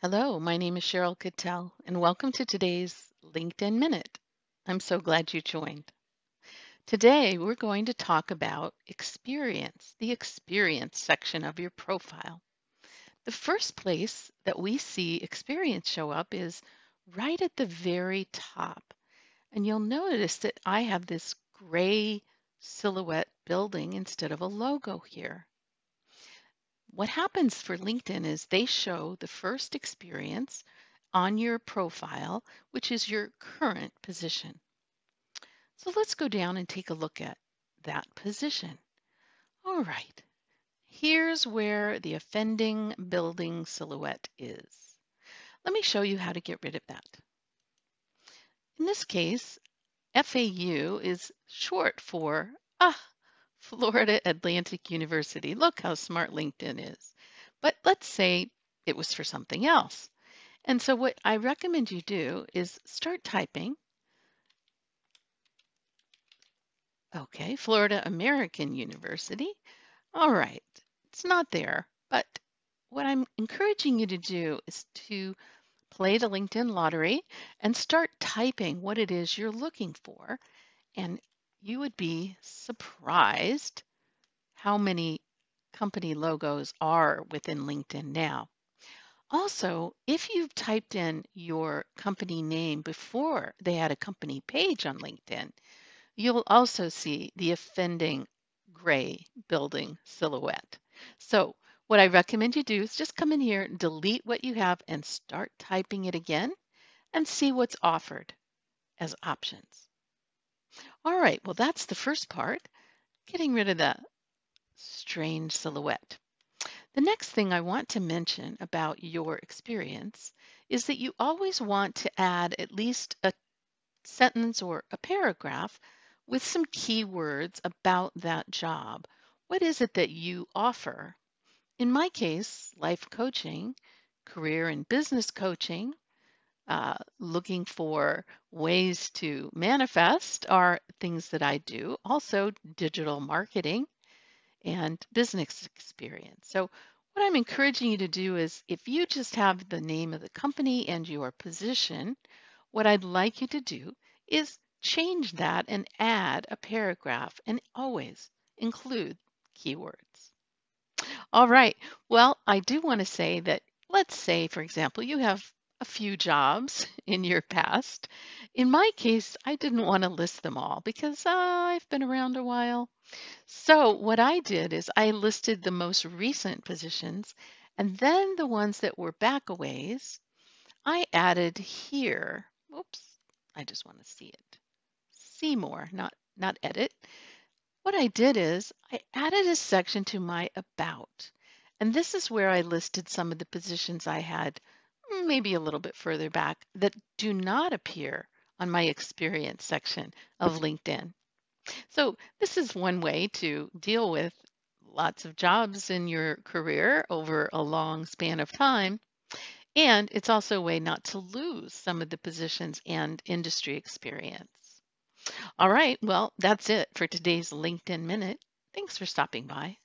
Hello, my name is Sheryl Cattell, and welcome to today's LinkedIn Minute. I'm so glad you joined. Today, we're going to talk about experience, the experience section of your profile. The first place that we see experience show up is right at the very top. And you'll notice that I have this gray silhouette building instead of a logo here. What happens for LinkedIn is they show the first experience on your profile, which is your current position. So let's go down and take a look at that position. All right, here's where the offending building silhouette is. Let me show you how to get rid of that. In this case, FAU is short for, ah, Florida Atlantic University. Look how smart LinkedIn is. But let's say it was for something else. And so what I recommend you do is start typing. Okay, Florida American University. All right, it's not there, but what I'm encouraging you to do is to play the LinkedIn lottery and start typing what it is you're looking for. And you would be surprised how many company logos are within LinkedIn now. Also, if you've typed in your company name before they had a company page on LinkedIn, you'll also see the offending gray building silhouette. So what I recommend you do is just come in here, delete what you have and start typing it again and see what's offered as options. All right, well, that's the first part, getting rid of the strange silhouette. The next thing I want to mention about your experience is that you always want to add at least a sentence or a paragraph with some keywords about that job. What is it that you offer? In my case, life coaching, career and business coaching, uh, looking for ways to manifest are things that I do. Also, digital marketing and business experience. So, what I'm encouraging you to do is if you just have the name of the company and your position, what I'd like you to do is change that and add a paragraph and always include keywords. All right. Well, I do want to say that let's say, for example, you have a few jobs in your past. In my case, I didn't want to list them all because uh, I've been around a while. So what I did is I listed the most recent positions and then the ones that were back a ways, I added here. Oops, I just want to see it. See more, not, not edit. What I did is I added a section to my about. And this is where I listed some of the positions I had maybe a little bit further back, that do not appear on my experience section of LinkedIn. So this is one way to deal with lots of jobs in your career over a long span of time. And it's also a way not to lose some of the positions and industry experience. All right, well, that's it for today's LinkedIn Minute. Thanks for stopping by.